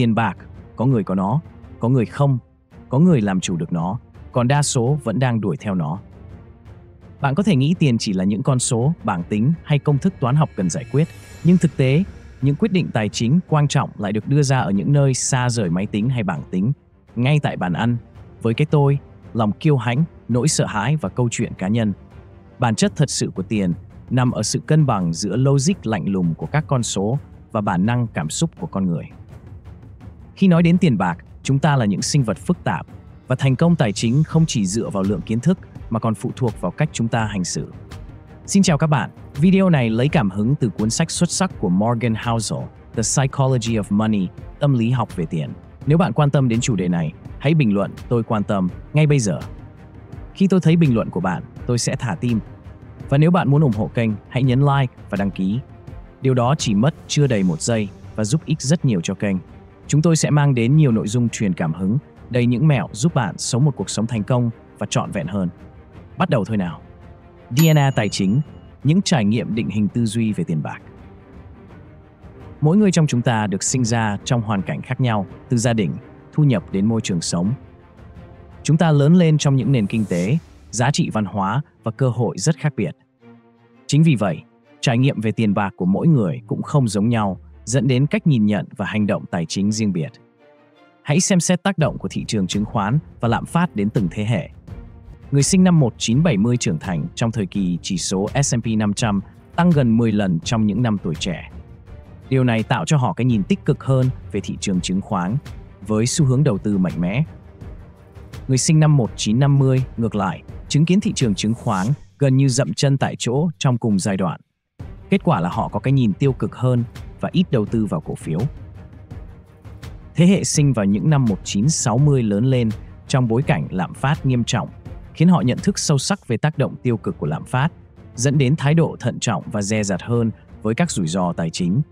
tiền bạc, có người có nó, có người không, có người làm chủ được nó, còn đa số vẫn đang đuổi theo nó. Bạn có thể nghĩ tiền chỉ là những con số, bảng tính hay công thức toán học cần giải quyết, nhưng thực tế, những quyết định tài chính quan trọng lại được đưa ra ở những nơi xa rời máy tính hay bảng tính, ngay tại bàn ăn, với cái tôi, lòng kiêu hãnh, nỗi sợ hãi và câu chuyện cá nhân. Bản chất thật sự của tiền nằm ở sự cân bằng giữa logic lạnh lùng của các con số và bản năng cảm xúc của con người. Khi nói đến tiền bạc, chúng ta là những sinh vật phức tạp và thành công tài chính không chỉ dựa vào lượng kiến thức mà còn phụ thuộc vào cách chúng ta hành xử. Xin chào các bạn, video này lấy cảm hứng từ cuốn sách xuất sắc của Morgan Housel, The Psychology of Money, tâm lý học về tiền. Nếu bạn quan tâm đến chủ đề này, hãy bình luận tôi quan tâm ngay bây giờ. Khi tôi thấy bình luận của bạn, tôi sẽ thả tim. Và nếu bạn muốn ủng hộ kênh, hãy nhấn like và đăng ký. Điều đó chỉ mất chưa đầy một giây và giúp ích rất nhiều cho kênh. Chúng tôi sẽ mang đến nhiều nội dung truyền cảm hứng, đầy những mẹo giúp bạn sống một cuộc sống thành công và trọn vẹn hơn. Bắt đầu thôi nào. DNA tài chính, những trải nghiệm định hình tư duy về tiền bạc. Mỗi người trong chúng ta được sinh ra trong hoàn cảnh khác nhau, từ gia đình, thu nhập đến môi trường sống. Chúng ta lớn lên trong những nền kinh tế, giá trị văn hóa và cơ hội rất khác biệt. Chính vì vậy, trải nghiệm về tiền bạc của mỗi người cũng không giống nhau, dẫn đến cách nhìn nhận và hành động tài chính riêng biệt. Hãy xem xét tác động của thị trường chứng khoán và lạm phát đến từng thế hệ. Người sinh năm 1970 trưởng thành trong thời kỳ chỉ số S&P 500 tăng gần 10 lần trong những năm tuổi trẻ. Điều này tạo cho họ cái nhìn tích cực hơn về thị trường chứng khoán, với xu hướng đầu tư mạnh mẽ. Người sinh năm 1950, ngược lại, chứng kiến thị trường chứng khoán gần như dậm chân tại chỗ trong cùng giai đoạn. Kết quả là họ có cái nhìn tiêu cực hơn và ít đầu tư vào cổ phiếu. Thế hệ sinh vào những năm 1960 lớn lên trong bối cảnh lạm phát nghiêm trọng, khiến họ nhận thức sâu sắc về tác động tiêu cực của lạm phát, dẫn đến thái độ thận trọng và dè dặt hơn với các rủi ro tài chính.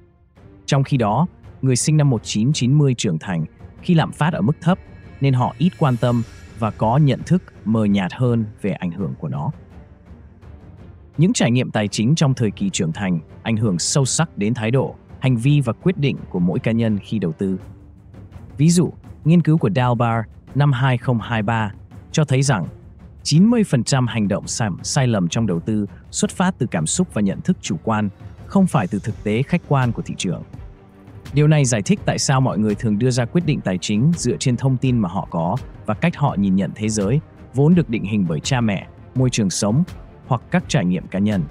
Trong khi đó, người sinh năm 1990 trưởng thành khi lạm phát ở mức thấp nên họ ít quan tâm và có nhận thức mờ nhạt hơn về ảnh hưởng của nó. Những trải nghiệm tài chính trong thời kỳ trưởng thành ảnh hưởng sâu sắc đến thái độ, hành vi và quyết định của mỗi cá nhân khi đầu tư. Ví dụ, nghiên cứu của Dalbar năm 2023 cho thấy rằng 90% hành động sai, sai lầm trong đầu tư xuất phát từ cảm xúc và nhận thức chủ quan, không phải từ thực tế khách quan của thị trường. Điều này giải thích tại sao mọi người thường đưa ra quyết định tài chính dựa trên thông tin mà họ có và cách họ nhìn nhận thế giới, vốn được định hình bởi cha mẹ, môi trường sống hoặc các trải nghiệm cá nhân.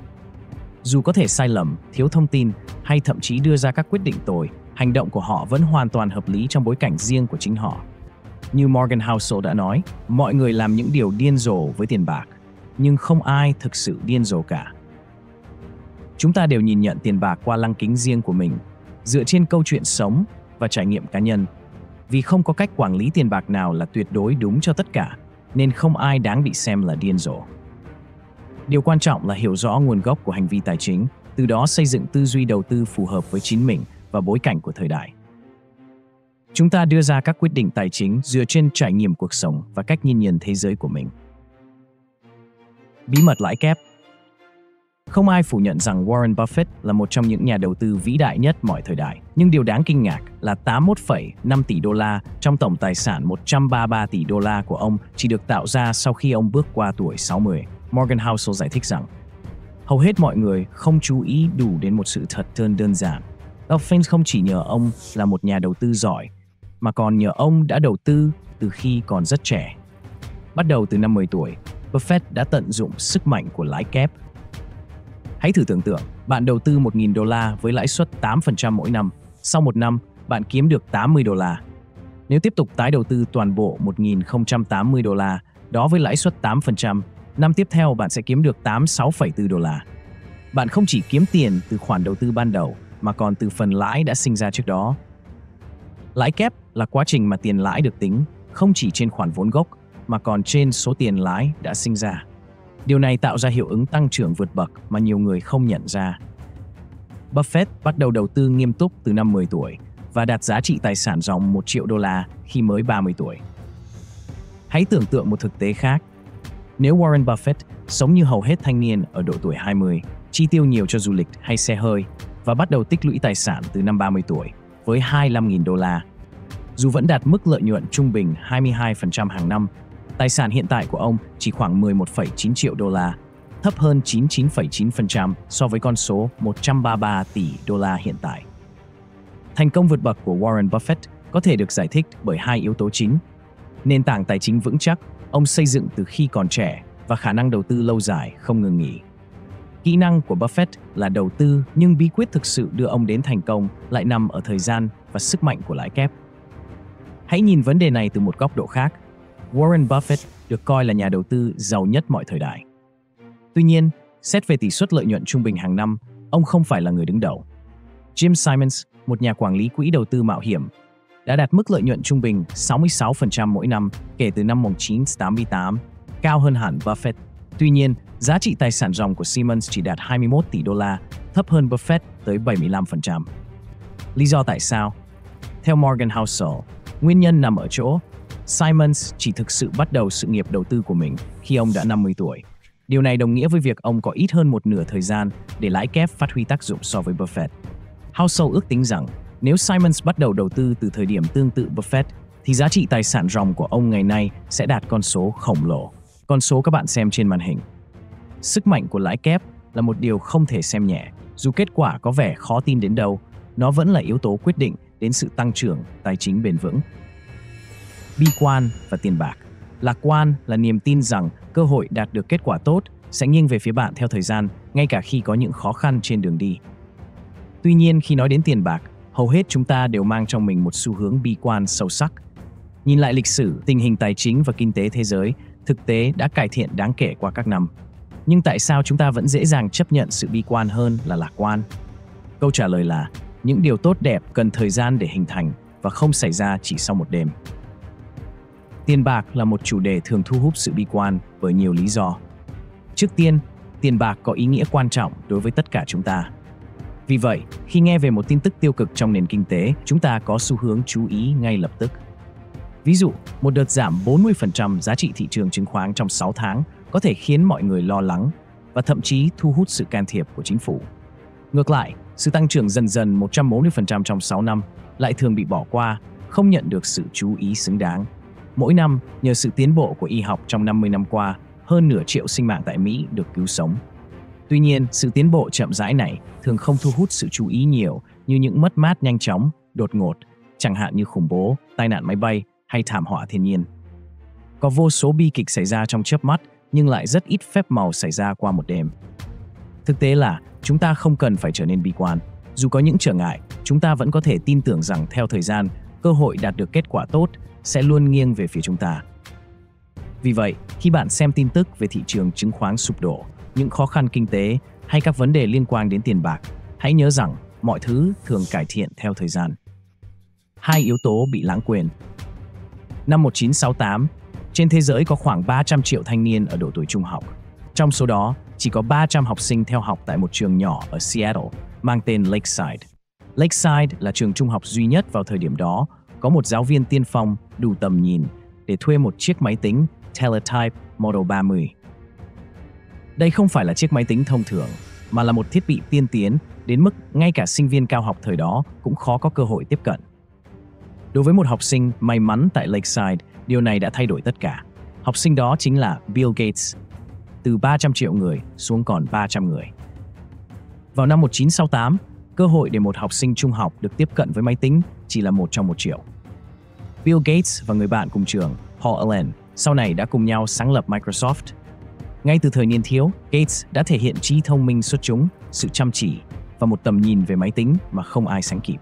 Dù có thể sai lầm, thiếu thông tin hay thậm chí đưa ra các quyết định tồi, hành động của họ vẫn hoàn toàn hợp lý trong bối cảnh riêng của chính họ. Như Morgan Housel đã nói, mọi người làm những điều điên rồ với tiền bạc, nhưng không ai thực sự điên rồ cả. Chúng ta đều nhìn nhận tiền bạc qua lăng kính riêng của mình, dựa trên câu chuyện sống và trải nghiệm cá nhân. Vì không có cách quản lý tiền bạc nào là tuyệt đối đúng cho tất cả, nên không ai đáng bị xem là điên rồ. Điều quan trọng là hiểu rõ nguồn gốc của hành vi tài chính, từ đó xây dựng tư duy đầu tư phù hợp với chính mình và bối cảnh của thời đại. Chúng ta đưa ra các quyết định tài chính dựa trên trải nghiệm cuộc sống và cách nhìn nhận thế giới của mình. Bí mật lãi kép Không ai phủ nhận rằng Warren Buffett là một trong những nhà đầu tư vĩ đại nhất mọi thời đại. Nhưng điều đáng kinh ngạc là 81,5 tỷ đô la trong tổng tài sản 133 tỷ đô la của ông chỉ được tạo ra sau khi ông bước qua tuổi 60. Morgan Housel giải thích rằng, hầu hết mọi người không chú ý đủ đến một sự thật đơn đơn giản. Dolphins không chỉ nhờ ông là một nhà đầu tư giỏi, mà còn nhờ ông đã đầu tư từ khi còn rất trẻ. Bắt đầu từ năm 10 tuổi, Buffett đã tận dụng sức mạnh của lãi kép. Hãy thử tưởng tượng, bạn đầu tư 1.000 đô la với lãi suất 8% mỗi năm. Sau một năm, bạn kiếm được 80 đô la. Nếu tiếp tục tái đầu tư toàn bộ 1.080 đô la, đó với lãi suất 8%, năm tiếp theo bạn sẽ kiếm được 86,4 đô la. Bạn không chỉ kiếm tiền từ khoản đầu tư ban đầu, mà còn từ phần lãi đã sinh ra trước đó. Lãi kép là quá trình mà tiền lãi được tính không chỉ trên khoản vốn gốc mà còn trên số tiền lãi đã sinh ra. Điều này tạo ra hiệu ứng tăng trưởng vượt bậc mà nhiều người không nhận ra. Buffett bắt đầu đầu tư nghiêm túc từ năm 10 tuổi và đạt giá trị tài sản dòng 1 triệu đô la khi mới 30 tuổi. Hãy tưởng tượng một thực tế khác. Nếu Warren Buffett sống như hầu hết thanh niên ở độ tuổi 20, chi tiêu nhiều cho du lịch hay xe hơi và bắt đầu tích lũy tài sản từ năm 30 tuổi với 25.000 đô la, Dù vẫn đạt mức lợi nhuận trung bình 22% hàng năm, tài sản hiện tại của ông chỉ khoảng 11,9 triệu đô la, thấp hơn 99,9% so với con số 133 tỷ đô la hiện tại. Thành công vượt bậc của Warren Buffett có thể được giải thích bởi hai yếu tố chính. Nền tảng tài chính vững chắc, ông xây dựng từ khi còn trẻ và khả năng đầu tư lâu dài không ngừng nghỉ. Kỹ năng của Buffett là đầu tư nhưng bí quyết thực sự đưa ông đến thành công lại nằm ở thời gian và sức mạnh của lãi kép. Hãy nhìn vấn đề này từ một góc độ khác. Warren Buffett được coi là nhà đầu tư giàu nhất mọi thời đại. Tuy nhiên, xét về tỷ suất lợi nhuận trung bình hàng năm, ông không phải là người đứng đầu. Jim Simons, một nhà quản lý quỹ đầu tư mạo hiểm, đã đạt mức lợi nhuận trung bình 66% mỗi năm kể từ năm 1988, cao hơn hẳn Buffett. Tuy nhiên, giá trị tài sản ròng của Siemens chỉ đạt 21 tỷ đô la, thấp hơn Buffett tới 75%. Lý do tại sao? Theo Morgan Housel, nguyên nhân nằm ở chỗ Simons chỉ thực sự bắt đầu sự nghiệp đầu tư của mình khi ông đã 50 tuổi. Điều này đồng nghĩa với việc ông có ít hơn một nửa thời gian để lãi kép phát huy tác dụng so với Buffett. Housel ước tính rằng nếu Simons bắt đầu đầu tư từ thời điểm tương tự Buffett, thì giá trị tài sản ròng của ông ngày nay sẽ đạt con số khổng lồ. Con số các bạn xem trên màn hình. Sức mạnh của lãi kép là một điều không thể xem nhẹ. Dù kết quả có vẻ khó tin đến đâu, nó vẫn là yếu tố quyết định đến sự tăng trưởng tài chính bền vững. Bi quan và tiền bạc. Lạc quan là niềm tin rằng cơ hội đạt được kết quả tốt sẽ nghiêng về phía bạn theo thời gian, ngay cả khi có những khó khăn trên đường đi. Tuy nhiên, khi nói đến tiền bạc, hầu hết chúng ta đều mang trong mình một xu hướng bi quan sâu sắc. Nhìn lại lịch sử, tình hình tài chính và kinh tế thế giới thực tế đã cải thiện đáng kể qua các năm. Nhưng tại sao chúng ta vẫn dễ dàng chấp nhận sự bi quan hơn là lạc quan? Câu trả lời là những điều tốt đẹp cần thời gian để hình thành và không xảy ra chỉ sau một đêm. Tiền bạc là một chủ đề thường thu hút sự bi quan bởi nhiều lý do. Trước tiên, tiền bạc có ý nghĩa quan trọng đối với tất cả chúng ta. Vì vậy, khi nghe về một tin tức tiêu cực trong nền kinh tế, chúng ta có xu hướng chú ý ngay lập tức. Ví dụ, một đợt giảm 40% giá trị thị trường chứng khoán trong 6 tháng có thể khiến mọi người lo lắng và thậm chí thu hút sự can thiệp của chính phủ. Ngược lại, sự tăng trưởng dần dần 140% trong 6 năm lại thường bị bỏ qua, không nhận được sự chú ý xứng đáng. Mỗi năm, nhờ sự tiến bộ của y học trong 50 năm qua, hơn nửa triệu sinh mạng tại Mỹ được cứu sống. Tuy nhiên, sự tiến bộ chậm rãi này thường không thu hút sự chú ý nhiều như những mất mát nhanh chóng, đột ngột, chẳng hạn như khủng bố, tai nạn máy bay hay thảm họa thiên nhiên. Có vô số bi kịch xảy ra trong chớp mắt, nhưng lại rất ít phép màu xảy ra qua một đêm. Thực tế là chúng ta không cần phải trở nên bi quan. Dù có những trở ngại, chúng ta vẫn có thể tin tưởng rằng theo thời gian, cơ hội đạt được kết quả tốt sẽ luôn nghiêng về phía chúng ta. Vì vậy, khi bạn xem tin tức về thị trường chứng khoán sụp đổ, những khó khăn kinh tế hay các vấn đề liên quan đến tiền bạc, hãy nhớ rằng mọi thứ thường cải thiện theo thời gian. Hai yếu tố bị lãng quên. Năm 1968, trên thế giới có khoảng 300 triệu thanh niên ở độ tuổi trung học. Trong số đó, chỉ có 300 học sinh theo học tại một trường nhỏ ở Seattle mang tên Lakeside. Lakeside là trường trung học duy nhất vào thời điểm đó có một giáo viên tiên phong đủ tầm nhìn để thuê một chiếc máy tính Teletype Model 30. Đây không phải là chiếc máy tính thông thường, mà là một thiết bị tiên tiến đến mức ngay cả sinh viên cao học thời đó cũng khó có cơ hội tiếp cận. Đối với một học sinh may mắn tại Lakeside, điều này đã thay đổi tất cả. Học sinh đó chính là Bill Gates, từ 300 triệu người xuống còn 300 người. Vào năm 1968, cơ hội để một học sinh trung học được tiếp cận với máy tính chỉ là một trong một triệu. Bill Gates và người bạn cùng trường, Paul Allen, sau này đã cùng nhau sáng lập Microsoft. Ngay từ thời niên thiếu, Gates đã thể hiện trí thông minh xuất chúng, sự chăm chỉ và một tầm nhìn về máy tính mà không ai sánh kịp.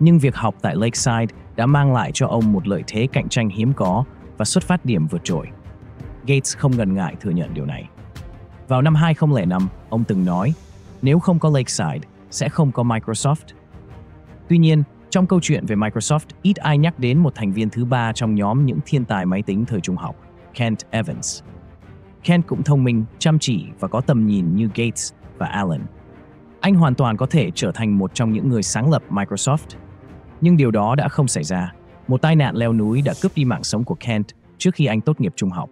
Nhưng việc học tại Lakeside đã mang lại cho ông một lợi thế cạnh tranh hiếm có và xuất phát điểm vượt trội. Gates không ngần ngại thừa nhận điều này. Vào năm 2005, ông từng nói, nếu không có Lakeside, sẽ không có Microsoft. Tuy nhiên, trong câu chuyện về Microsoft, ít ai nhắc đến một thành viên thứ ba trong nhóm những thiên tài máy tính thời trung học, Kent Evans. Kent cũng thông minh, chăm chỉ và có tầm nhìn như Gates và Allen. Anh hoàn toàn có thể trở thành một trong những người sáng lập Microsoft. Nhưng điều đó đã không xảy ra. Một tai nạn leo núi đã cướp đi mạng sống của Kent trước khi anh tốt nghiệp trung học.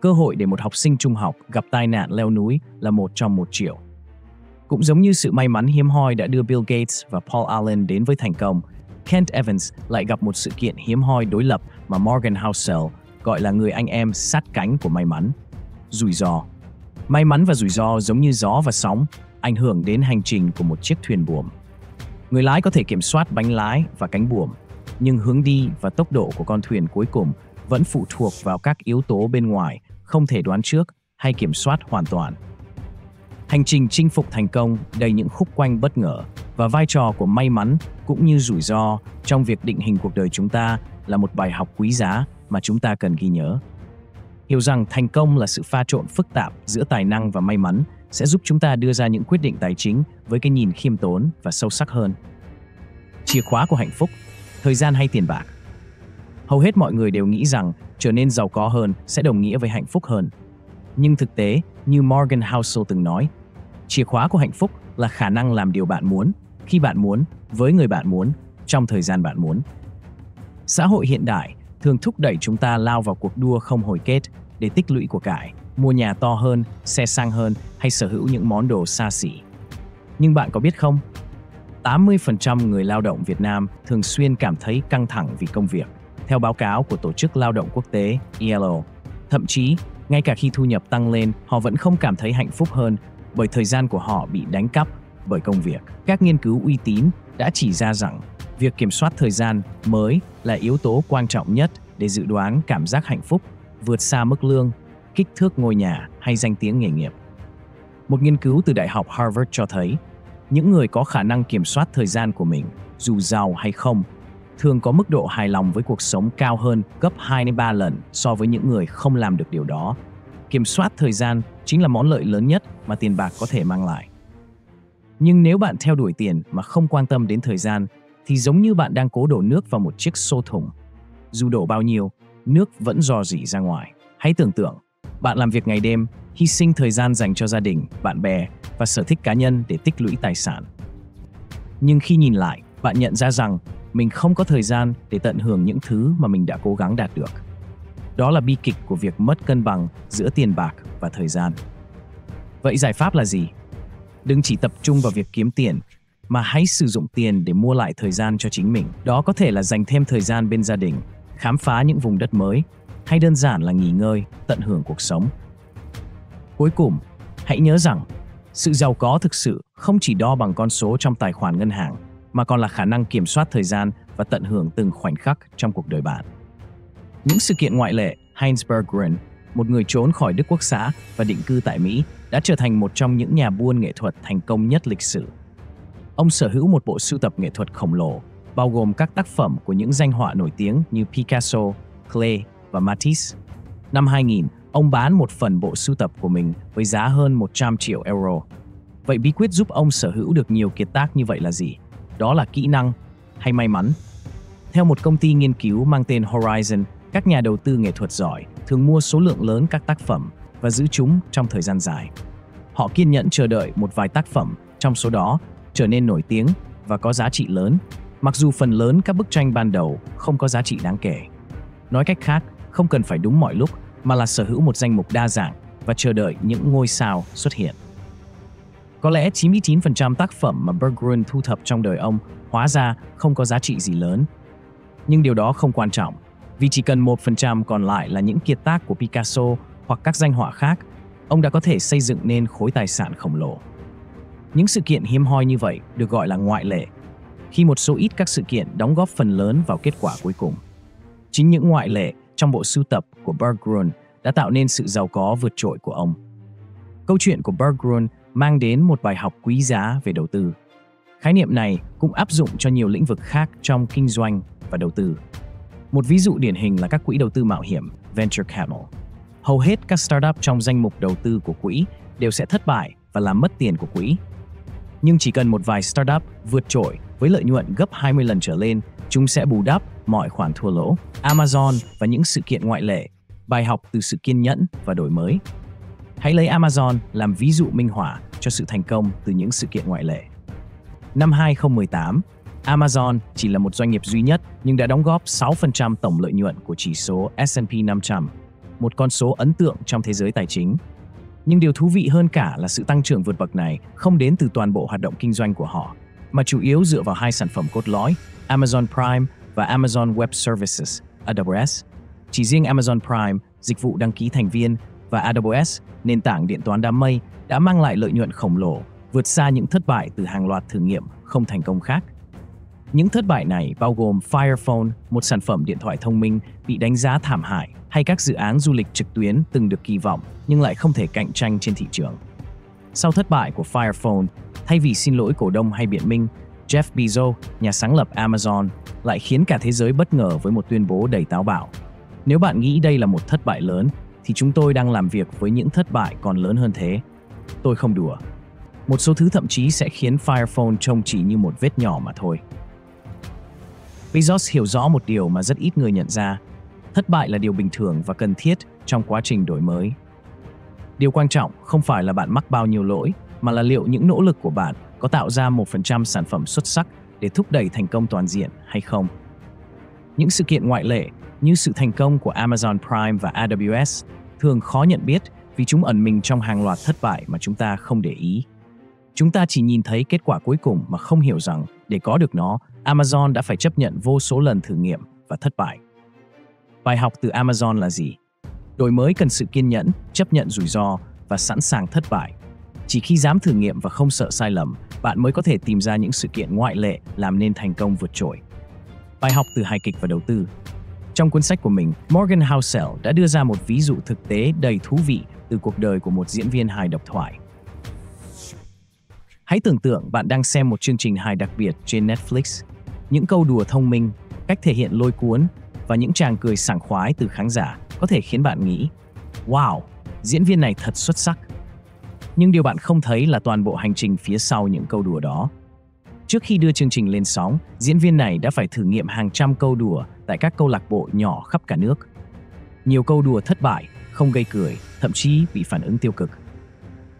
Cơ hội để một học sinh trung học gặp tai nạn leo núi là một trong một triệu. Cũng giống như sự may mắn hiếm hoi đã đưa Bill Gates và Paul Allen đến với thành công, Kent Evans lại gặp một sự kiện hiếm hoi đối lập mà Morgan Housel gọi là người anh em sát cánh của may mắn. Rủi ro. May mắn và rủi ro giống như gió và sóng, ảnh hưởng đến hành trình của một chiếc thuyền buồm. Người lái có thể kiểm soát bánh lái và cánh buồm, nhưng hướng đi và tốc độ của con thuyền cuối cùng vẫn phụ thuộc vào các yếu tố bên ngoài không thể đoán trước hay kiểm soát hoàn toàn. Hành trình chinh phục thành công đầy những khúc quanh bất ngờ và vai trò của may mắn cũng như rủi ro trong việc định hình cuộc đời chúng ta là một bài học quý giá mà chúng ta cần ghi nhớ. Hiểu rằng thành công là sự pha trộn phức tạp giữa tài năng và may mắn sẽ giúp chúng ta đưa ra những quyết định tài chính với cái nhìn khiêm tốn và sâu sắc hơn. Chìa khóa của hạnh phúc, thời gian hay tiền bạc. Hầu hết mọi người đều nghĩ rằng trở nên giàu có hơn sẽ đồng nghĩa với hạnh phúc hơn. Nhưng thực tế, như Morgan Housel từng nói, chìa khóa của hạnh phúc là khả năng làm điều bạn muốn, khi bạn muốn, với người bạn muốn, trong thời gian bạn muốn. Xã hội hiện đại thường thúc đẩy chúng ta lao vào cuộc đua không hồi kết để tích lũy của cải, mua nhà to hơn, xe sang hơn hay sở hữu những món đồ xa xỉ. Nhưng bạn có biết không? 80% người lao động Việt Nam thường xuyên cảm thấy căng thẳng vì công việc, theo báo cáo của Tổ chức Lao động Quốc tế ILO. Thậm chí, ngay cả khi thu nhập tăng lên, họ vẫn không cảm thấy hạnh phúc hơn bởi thời gian của họ bị đánh cắp bởi công việc. Các nghiên cứu uy tín đã chỉ ra rằng việc kiểm soát thời gian mới là yếu tố quan trọng nhất để dự đoán cảm giác hạnh phúc vượt xa mức lương, kích thước ngôi nhà hay danh tiếng nghề nghiệp. Một nghiên cứu từ Đại học Harvard cho thấy, những người có khả năng kiểm soát thời gian của mình, dù giàu hay không, thường có mức độ hài lòng với cuộc sống cao hơn gấp 2 đến 3 lần so với những người không làm được điều đó. Kiểm soát thời gian chính là món lợi lớn nhất mà tiền bạc có thể mang lại. Nhưng nếu bạn theo đuổi tiền mà không quan tâm đến thời gian thì giống như bạn đang cố đổ nước vào một chiếc xô thùng. Dù đổ bao nhiêu, nước vẫn dò dỉ ra ngoài. Hãy tưởng tượng, bạn làm việc ngày đêm, hy sinh thời gian dành cho gia đình, bạn bè và sở thích cá nhân để tích lũy tài sản. Nhưng khi nhìn lại, bạn nhận ra rằng mình không có thời gian để tận hưởng những thứ mà mình đã cố gắng đạt được. Đó là bi kịch của việc mất cân bằng giữa tiền bạc và thời gian. Vậy giải pháp là gì? Đừng chỉ tập trung vào việc kiếm tiền mà hãy sử dụng tiền để mua lại thời gian cho chính mình. Đó có thể là dành thêm thời gian bên gia đình, khám phá những vùng đất mới, hay đơn giản là nghỉ ngơi, tận hưởng cuộc sống. Cuối cùng, hãy nhớ rằng sự giàu có thực sự không chỉ đo bằng con số trong tài khoản ngân hàng, mà còn là khả năng kiểm soát thời gian và tận hưởng từng khoảnh khắc trong cuộc đời bạn. Những sự kiện ngoại lệ, Heinz Berggren, một người trốn khỏi Đức Quốc xã và định cư tại Mỹ, đã trở thành một trong những nhà buôn nghệ thuật thành công nhất lịch sử. Ông sở hữu một bộ sưu tập nghệ thuật khổng lồ, bao gồm các tác phẩm của những danh họa nổi tiếng như Picasso, Klee và Matisse. Năm 2000, ông bán một phần bộ sưu tập của mình với giá hơn 100 triệu euro. Vậy bí quyết giúp ông sở hữu được nhiều kiệt tác như vậy là gì? Đó là kỹ năng hay may mắn? Theo một công ty nghiên cứu mang tên Horizon, các nhà đầu tư nghệ thuật giỏi thường mua số lượng lớn các tác phẩm và giữ chúng trong thời gian dài. Họ kiên nhẫn chờ đợi một vài tác phẩm trong số đó trở nên nổi tiếng và có giá trị lớn, mặc dù phần lớn các bức tranh ban đầu không có giá trị đáng kể. Nói cách khác, không cần phải đúng mọi lúc mà là sở hữu một danh mục đa dạng và chờ đợi những ngôi sao xuất hiện. Có lẽ 99% tác phẩm mà Berggren thu thập trong đời ông hóa ra không có giá trị gì lớn. Nhưng điều đó không quan trọng, vì chỉ cần 1% còn lại là những kiệt tác của Picasso hoặc các danh họa khác, ông đã có thể xây dựng nên khối tài sản khổng lồ. Những sự kiện hiếm hoi như vậy được gọi là ngoại lệ, khi một số ít các sự kiện đóng góp phần lớn vào kết quả cuối cùng. Chính những ngoại lệ trong bộ sưu tập của Berggruen đã tạo nên sự giàu có vượt trội của ông. Câu chuyện của Berggruen mang đến một bài học quý giá về đầu tư. Khái niệm này cũng áp dụng cho nhiều lĩnh vực khác trong kinh doanh và đầu tư. Một ví dụ điển hình là các quỹ đầu tư mạo hiểm, venture capital. Hầu hết các startup trong danh mục đầu tư của quỹ đều sẽ thất bại và làm mất tiền của quỹ nhưng chỉ cần một vài startup vượt trội với lợi nhuận gấp 20 lần trở lên, chúng sẽ bù đắp mọi khoản thua lỗ. Amazon và những sự kiện ngoại lệ, bài học từ sự kiên nhẫn và đổi mới. Hãy lấy Amazon làm ví dụ minh họa cho sự thành công từ những sự kiện ngoại lệ. Năm 2018, Amazon chỉ là một doanh nghiệp duy nhất nhưng đã đóng góp 6% tổng lợi nhuận của chỉ số S&P 500, một con số ấn tượng trong thế giới tài chính nhưng điều thú vị hơn cả là sự tăng trưởng vượt bậc này không đến từ toàn bộ hoạt động kinh doanh của họ, mà chủ yếu dựa vào hai sản phẩm cốt lõi Amazon Prime và Amazon Web Services AWS. Chỉ riêng Amazon Prime, dịch vụ đăng ký thành viên và AWS, nền tảng điện toán đám mây đã mang lại lợi nhuận khổng lồ, vượt xa những thất bại từ hàng loạt thử nghiệm không thành công khác. Những thất bại này bao gồm Fire Phone, một sản phẩm điện thoại thông minh bị đánh giá thảm hại, hay các dự án du lịch trực tuyến từng được kỳ vọng nhưng lại không thể cạnh tranh trên thị trường. Sau thất bại của Fire Phone, thay vì xin lỗi cổ đông hay biện minh, Jeff Bezos, nhà sáng lập Amazon, lại khiến cả thế giới bất ngờ với một tuyên bố đầy táo bạo. Nếu bạn nghĩ đây là một thất bại lớn, thì chúng tôi đang làm việc với những thất bại còn lớn hơn thế. Tôi không đùa. Một số thứ thậm chí sẽ khiến Fire Phone trông chỉ như một vết nhỏ mà thôi. Bezos hiểu rõ một điều mà rất ít người nhận ra. Thất bại là điều bình thường và cần thiết trong quá trình đổi mới. Điều quan trọng không phải là bạn mắc bao nhiêu lỗi, mà là liệu những nỗ lực của bạn có tạo ra 1% sản phẩm xuất sắc để thúc đẩy thành công toàn diện hay không. Những sự kiện ngoại lệ như sự thành công của Amazon Prime và AWS thường khó nhận biết vì chúng ẩn mình trong hàng loạt thất bại mà chúng ta không để ý. Chúng ta chỉ nhìn thấy kết quả cuối cùng mà không hiểu rằng để có được nó, Amazon đã phải chấp nhận vô số lần thử nghiệm và thất bại. Bài học từ Amazon là gì? Đổi mới cần sự kiên nhẫn, chấp nhận rủi ro và sẵn sàng thất bại. Chỉ khi dám thử nghiệm và không sợ sai lầm, bạn mới có thể tìm ra những sự kiện ngoại lệ làm nên thành công vượt trội. Bài học từ hài kịch và đầu tư Trong cuốn sách của mình, Morgan Housel đã đưa ra một ví dụ thực tế đầy thú vị từ cuộc đời của một diễn viên hài độc thoại. Hãy tưởng tượng bạn đang xem một chương trình hài đặc biệt trên Netflix. Những câu đùa thông minh, cách thể hiện lôi cuốn và những tràng cười sảng khoái từ khán giả có thể khiến bạn nghĩ Wow, diễn viên này thật xuất sắc. Nhưng điều bạn không thấy là toàn bộ hành trình phía sau những câu đùa đó. Trước khi đưa chương trình lên sóng, diễn viên này đã phải thử nghiệm hàng trăm câu đùa tại các câu lạc bộ nhỏ khắp cả nước. Nhiều câu đùa thất bại, không gây cười, thậm chí bị phản ứng tiêu cực.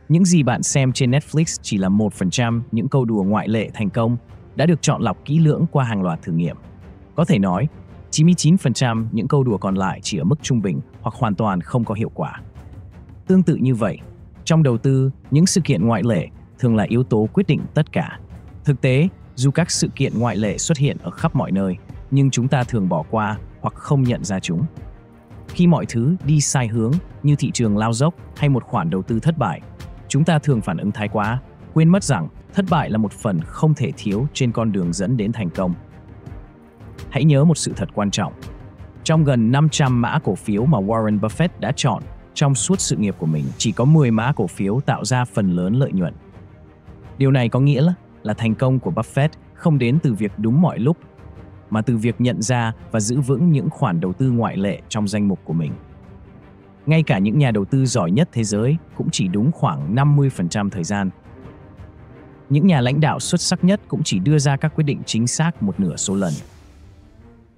Những gì bạn xem trên Netflix chỉ là 1% những câu đùa ngoại lệ thành công đã được chọn lọc kỹ lưỡng qua hàng loạt thử nghiệm. Có thể nói, 99% những câu đùa còn lại chỉ ở mức trung bình hoặc hoàn toàn không có hiệu quả. Tương tự như vậy, trong đầu tư, những sự kiện ngoại lệ thường là yếu tố quyết định tất cả. Thực tế, dù các sự kiện ngoại lệ xuất hiện ở khắp mọi nơi, nhưng chúng ta thường bỏ qua hoặc không nhận ra chúng. Khi mọi thứ đi sai hướng như thị trường lao dốc hay một khoản đầu tư thất bại, chúng ta thường phản ứng thái quá, quên mất rằng thất bại là một phần không thể thiếu trên con đường dẫn đến thành công. Hãy nhớ một sự thật quan trọng. Trong gần 500 mã cổ phiếu mà Warren Buffett đã chọn trong suốt sự nghiệp của mình, chỉ có 10 mã cổ phiếu tạo ra phần lớn lợi nhuận. Điều này có nghĩa là, là thành công của Buffett không đến từ việc đúng mọi lúc, mà từ việc nhận ra và giữ vững những khoản đầu tư ngoại lệ trong danh mục của mình. Ngay cả những nhà đầu tư giỏi nhất thế giới cũng chỉ đúng khoảng 50% thời gian. Những nhà lãnh đạo xuất sắc nhất cũng chỉ đưa ra các quyết định chính xác một nửa số lần.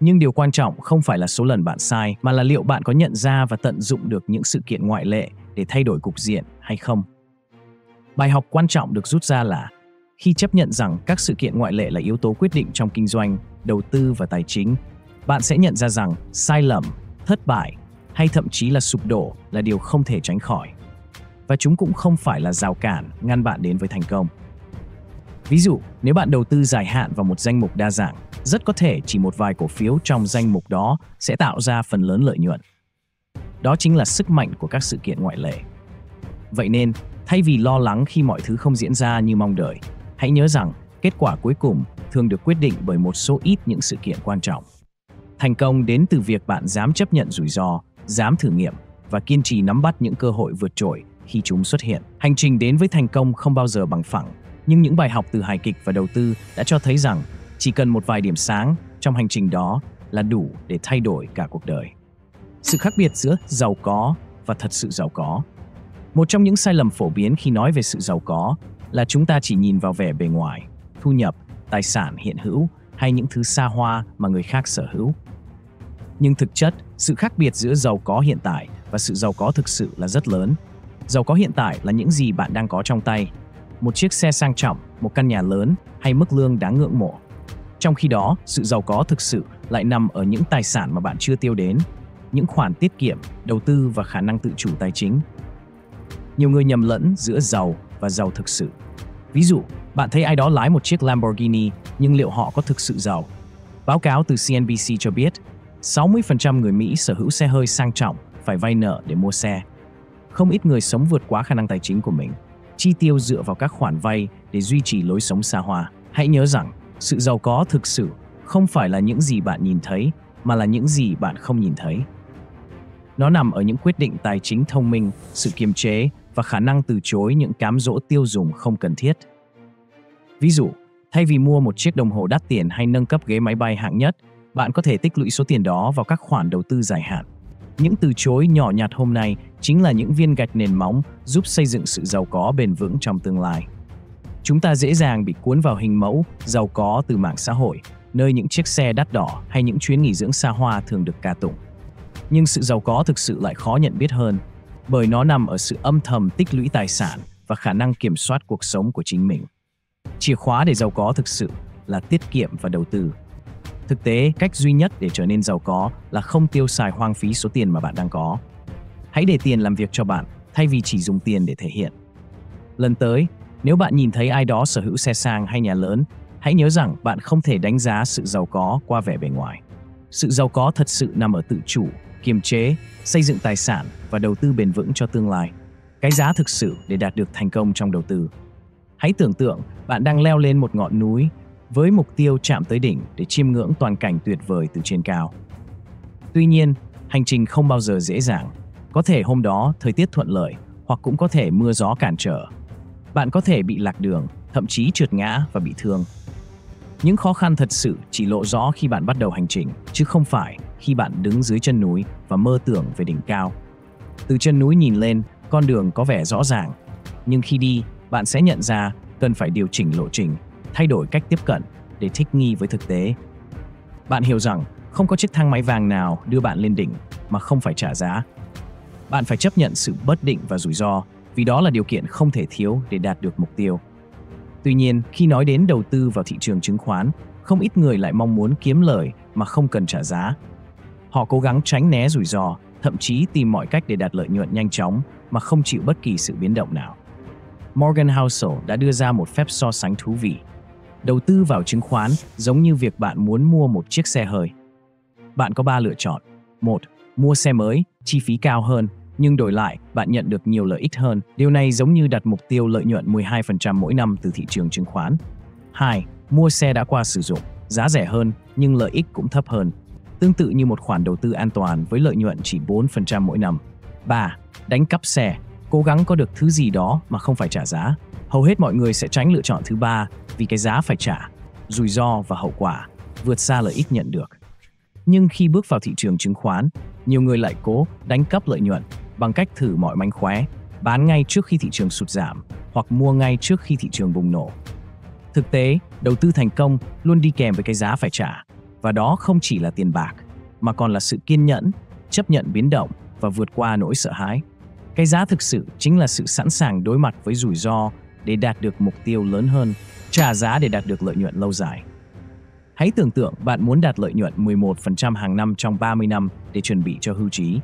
Nhưng điều quan trọng không phải là số lần bạn sai, mà là liệu bạn có nhận ra và tận dụng được những sự kiện ngoại lệ để thay đổi cục diện hay không. Bài học quan trọng được rút ra là khi chấp nhận rằng các sự kiện ngoại lệ là yếu tố quyết định trong kinh doanh, đầu tư và tài chính, bạn sẽ nhận ra rằng sai lầm, thất bại hay thậm chí là sụp đổ là điều không thể tránh khỏi. Và chúng cũng không phải là rào cản ngăn bạn đến với thành công. Ví dụ, nếu bạn đầu tư dài hạn vào một danh mục đa dạng, rất có thể chỉ một vài cổ phiếu trong danh mục đó sẽ tạo ra phần lớn lợi nhuận. Đó chính là sức mạnh của các sự kiện ngoại lệ. Vậy nên, thay vì lo lắng khi mọi thứ không diễn ra như mong đợi, hãy nhớ rằng kết quả cuối cùng thường được quyết định bởi một số ít những sự kiện quan trọng. Thành công đến từ việc bạn dám chấp nhận rủi ro, dám thử nghiệm và kiên trì nắm bắt những cơ hội vượt trội khi chúng xuất hiện. Hành trình đến với thành công không bao giờ bằng phẳng, nhưng những bài học từ hài kịch và đầu tư đã cho thấy rằng chỉ cần một vài điểm sáng trong hành trình đó là đủ để thay đổi cả cuộc đời. Sự khác biệt giữa giàu có và thật sự giàu có. Một trong những sai lầm phổ biến khi nói về sự giàu có là chúng ta chỉ nhìn vào vẻ bề ngoài, thu nhập, tài sản hiện hữu hay những thứ xa hoa mà người khác sở hữu. Nhưng thực chất, sự khác biệt giữa giàu có hiện tại và sự giàu có thực sự là rất lớn. Giàu có hiện tại là những gì bạn đang có trong tay. Một chiếc xe sang trọng, một căn nhà lớn hay mức lương đáng ngưỡng mộ. Trong khi đó, sự giàu có thực sự lại nằm ở những tài sản mà bạn chưa tiêu đến, những khoản tiết kiệm, đầu tư và khả năng tự chủ tài chính. Nhiều người nhầm lẫn giữa giàu và giàu thực sự. Ví dụ, bạn thấy ai đó lái một chiếc Lamborghini, nhưng liệu họ có thực sự giàu? Báo cáo từ CNBC cho biết, 60% người Mỹ sở hữu xe hơi sang trọng phải vay nợ để mua xe. Không ít người sống vượt quá khả năng tài chính của mình, chi tiêu dựa vào các khoản vay để duy trì lối sống xa hoa. Hãy nhớ rằng, sự giàu có thực sự không phải là những gì bạn nhìn thấy, mà là những gì bạn không nhìn thấy. Nó nằm ở những quyết định tài chính thông minh, sự kiềm chế và khả năng từ chối những cám dỗ tiêu dùng không cần thiết. Ví dụ, thay vì mua một chiếc đồng hồ đắt tiền hay nâng cấp ghế máy bay hạng nhất, bạn có thể tích lũy số tiền đó vào các khoản đầu tư dài hạn. Những từ chối nhỏ nhặt hôm nay chính là những viên gạch nền móng giúp xây dựng sự giàu có bền vững trong tương lai. Chúng ta dễ dàng bị cuốn vào hình mẫu giàu có từ mạng xã hội, nơi những chiếc xe đắt đỏ hay những chuyến nghỉ dưỡng xa hoa thường được ca tụng. Nhưng sự giàu có thực sự lại khó nhận biết hơn, bởi nó nằm ở sự âm thầm tích lũy tài sản và khả năng kiểm soát cuộc sống của chính mình. Chìa khóa để giàu có thực sự là tiết kiệm và đầu tư. Thực tế, cách duy nhất để trở nên giàu có là không tiêu xài hoang phí số tiền mà bạn đang có. Hãy để tiền làm việc cho bạn thay vì chỉ dùng tiền để thể hiện. Lần tới, nếu bạn nhìn thấy ai đó sở hữu xe sang hay nhà lớn, hãy nhớ rằng bạn không thể đánh giá sự giàu có qua vẻ bề ngoài. Sự giàu có thật sự nằm ở tự chủ, kiềm chế, xây dựng tài sản và đầu tư bền vững cho tương lai. Cái giá thực sự để đạt được thành công trong đầu tư. Hãy tưởng tượng bạn đang leo lên một ngọn núi với mục tiêu chạm tới đỉnh để chiêm ngưỡng toàn cảnh tuyệt vời từ trên cao. Tuy nhiên, hành trình không bao giờ dễ dàng. Có thể hôm đó thời tiết thuận lợi hoặc cũng có thể mưa gió cản trở. Bạn có thể bị lạc đường, thậm chí trượt ngã và bị thương. Những khó khăn thật sự chỉ lộ rõ khi bạn bắt đầu hành trình, chứ không phải khi bạn đứng dưới chân núi và mơ tưởng về đỉnh cao. Từ chân núi nhìn lên, con đường có vẻ rõ ràng, nhưng khi đi, bạn sẽ nhận ra cần phải điều chỉnh lộ trình, thay đổi cách tiếp cận để thích nghi với thực tế. Bạn hiểu rằng không có chiếc thang máy vàng nào đưa bạn lên đỉnh mà không phải trả giá. Bạn phải chấp nhận sự bất định và rủi ro, vì đó là điều kiện không thể thiếu để đạt được mục tiêu. Tuy nhiên, khi nói đến đầu tư vào thị trường chứng khoán, không ít người lại mong muốn kiếm lời mà không cần trả giá. Họ cố gắng tránh né rủi ro, thậm chí tìm mọi cách để đạt lợi nhuận nhanh chóng mà không chịu bất kỳ sự biến động nào. Morgan Housel đã đưa ra một phép so sánh thú vị. Đầu tư vào chứng khoán giống như việc bạn muốn mua một chiếc xe hơi. Bạn có ba lựa chọn. một, Mua xe mới, chi phí cao hơn, nhưng đổi lại bạn nhận được nhiều lợi ích hơn. Điều này giống như đặt mục tiêu lợi nhuận 12% mỗi năm từ thị trường chứng khoán. 2. Mua xe đã qua sử dụng, giá rẻ hơn nhưng lợi ích cũng thấp hơn. Tương tự như một khoản đầu tư an toàn với lợi nhuận chỉ 4% mỗi năm. 3. Đánh cắp xe, cố gắng có được thứ gì đó mà không phải trả giá. Hầu hết mọi người sẽ tránh lựa chọn thứ ba vì cái giá phải trả, rủi ro và hậu quả vượt xa lợi ích nhận được. Nhưng khi bước vào thị trường chứng khoán, nhiều người lại cố đánh cắp lợi nhuận bằng cách thử mọi mánh khóe, bán ngay trước khi thị trường sụt giảm hoặc mua ngay trước khi thị trường bùng nổ. Thực tế, đầu tư thành công luôn đi kèm với cái giá phải trả, và đó không chỉ là tiền bạc, mà còn là sự kiên nhẫn, chấp nhận biến động và vượt qua nỗi sợ hãi. Cái giá thực sự chính là sự sẵn sàng đối mặt với rủi ro để đạt được mục tiêu lớn hơn, trả giá để đạt được lợi nhuận lâu dài. Hãy tưởng tượng bạn muốn đạt lợi nhuận 11% hàng năm trong 30 năm để chuẩn bị cho hưu trí.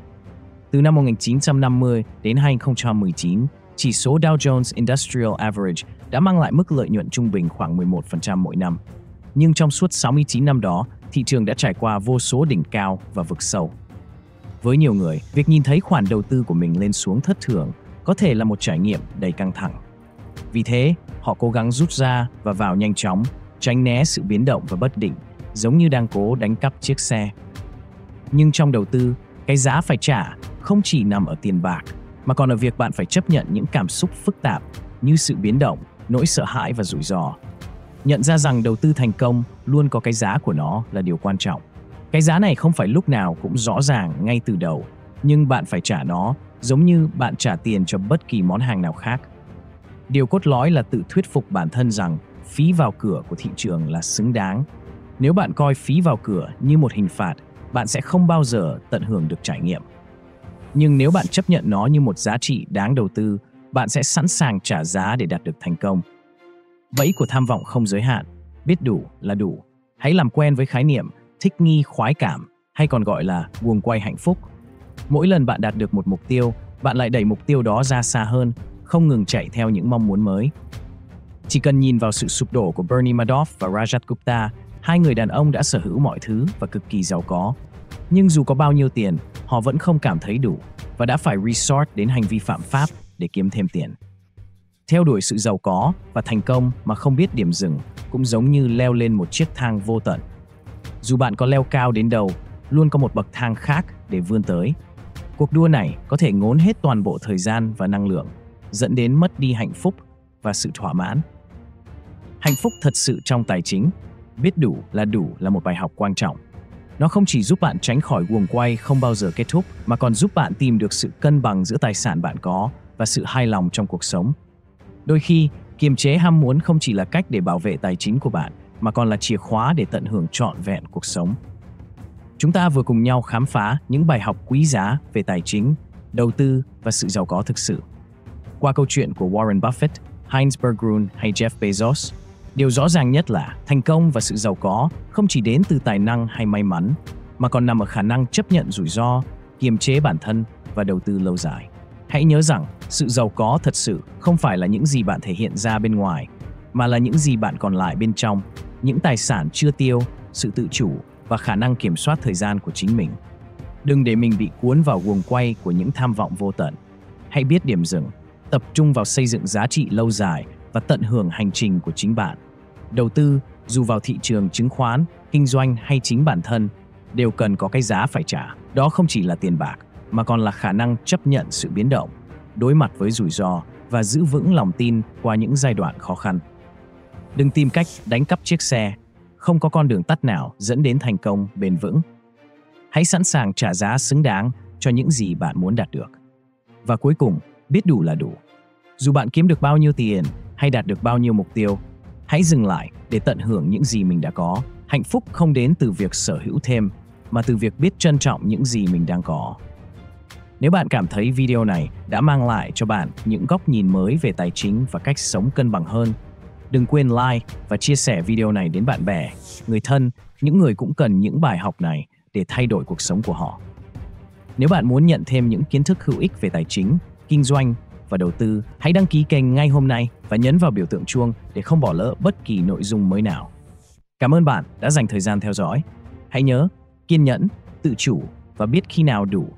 Từ năm 1950 đến 2019, chỉ số Dow Jones Industrial Average đã mang lại mức lợi nhuận trung bình khoảng 11% mỗi năm. Nhưng trong suốt 69 năm đó, thị trường đã trải qua vô số đỉnh cao và vực sâu. Với nhiều người, việc nhìn thấy khoản đầu tư của mình lên xuống thất thường có thể là một trải nghiệm đầy căng thẳng. Vì thế, họ cố gắng rút ra và vào nhanh chóng, tránh né sự biến động và bất định, giống như đang cố đánh cắp chiếc xe. Nhưng trong đầu tư, cái giá phải trả không chỉ nằm ở tiền bạc, mà còn ở việc bạn phải chấp nhận những cảm xúc phức tạp như sự biến động, nỗi sợ hãi và rủi ro. Nhận ra rằng đầu tư thành công luôn có cái giá của nó là điều quan trọng. Cái giá này không phải lúc nào cũng rõ ràng ngay từ đầu, nhưng bạn phải trả nó giống như bạn trả tiền cho bất kỳ món hàng nào khác. Điều cốt lõi là tự thuyết phục bản thân rằng phí vào cửa của thị trường là xứng đáng. Nếu bạn coi phí vào cửa như một hình phạt, bạn sẽ không bao giờ tận hưởng được trải nghiệm. Nhưng nếu bạn chấp nhận nó như một giá trị đáng đầu tư, bạn sẽ sẵn sàng trả giá để đạt được thành công. Bẫy của tham vọng không giới hạn, biết đủ là đủ. Hãy làm quen với khái niệm thích nghi khoái cảm hay còn gọi là guồng quay hạnh phúc. Mỗi lần bạn đạt được một mục tiêu, bạn lại đẩy mục tiêu đó ra xa hơn, không ngừng chạy theo những mong muốn mới. Chỉ cần nhìn vào sự sụp đổ của Bernie Madoff và Rajat Gupta, hai người đàn ông đã sở hữu mọi thứ và cực kỳ giàu có. Nhưng dù có bao nhiêu tiền, họ vẫn không cảm thấy đủ và đã phải resort đến hành vi phạm pháp để kiếm thêm tiền. Theo đuổi sự giàu có và thành công mà không biết điểm dừng cũng giống như leo lên một chiếc thang vô tận. Dù bạn có leo cao đến đâu, luôn có một bậc thang khác để vươn tới. Cuộc đua này có thể ngốn hết toàn bộ thời gian và năng lượng, dẫn đến mất đi hạnh phúc và sự thỏa mãn. Hạnh phúc thật sự trong tài chính, biết đủ là đủ là một bài học quan trọng. Nó không chỉ giúp bạn tránh khỏi guồng quay không bao giờ kết thúc, mà còn giúp bạn tìm được sự cân bằng giữa tài sản bạn có và sự hài lòng trong cuộc sống. Đôi khi, kiềm chế ham muốn không chỉ là cách để bảo vệ tài chính của bạn, mà còn là chìa khóa để tận hưởng trọn vẹn cuộc sống. Chúng ta vừa cùng nhau khám phá những bài học quý giá về tài chính, đầu tư và sự giàu có thực sự. Qua câu chuyện của Warren Buffett, Heinz Berggruen hay Jeff Bezos, điều rõ ràng nhất là thành công và sự giàu có không chỉ đến từ tài năng hay may mắn, mà còn nằm ở khả năng chấp nhận rủi ro, kiềm chế bản thân và đầu tư lâu dài. Hãy nhớ rằng, sự giàu có thật sự không phải là những gì bạn thể hiện ra bên ngoài, mà là những gì bạn còn lại bên trong, những tài sản chưa tiêu, sự tự chủ và khả năng kiểm soát thời gian của chính mình. Đừng để mình bị cuốn vào guồng quay của những tham vọng vô tận. Hãy biết điểm dừng, tập trung vào xây dựng giá trị lâu dài và tận hưởng hành trình của chính bạn. Đầu tư, dù vào thị trường chứng khoán, kinh doanh hay chính bản thân, đều cần có cái giá phải trả. Đó không chỉ là tiền bạc, mà còn là khả năng chấp nhận sự biến động, đối mặt với rủi ro và giữ vững lòng tin qua những giai đoạn khó khăn. Đừng tìm cách đánh cắp chiếc xe, không có con đường tắt nào dẫn đến thành công bền vững. Hãy sẵn sàng trả giá xứng đáng cho những gì bạn muốn đạt được. Và cuối cùng, biết đủ là đủ. Dù bạn kiếm được bao nhiêu tiền hay đạt được bao nhiêu mục tiêu, hãy dừng lại để tận hưởng những gì mình đã có. Hạnh phúc không đến từ việc sở hữu thêm, mà từ việc biết trân trọng những gì mình đang có. Nếu bạn cảm thấy video này đã mang lại cho bạn những góc nhìn mới về tài chính và cách sống cân bằng hơn, đừng quên like và chia sẻ video này đến bạn bè, người thân, những người cũng cần những bài học này để thay đổi cuộc sống của họ. Nếu bạn muốn nhận thêm những kiến thức hữu ích về tài chính, kinh doanh và đầu tư, hãy đăng ký kênh ngay hôm nay và nhấn vào biểu tượng chuông để không bỏ lỡ bất kỳ nội dung mới nào. Cảm ơn bạn đã dành thời gian theo dõi. Hãy nhớ, kiên nhẫn, tự chủ và biết khi nào đủ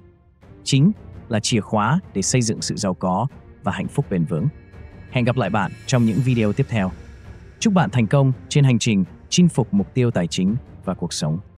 chính là chìa khóa để xây dựng sự giàu có và hạnh phúc bền vững. Hẹn gặp lại bạn trong những video tiếp theo. Chúc bạn thành công trên hành trình chinh phục mục tiêu tài chính và cuộc sống.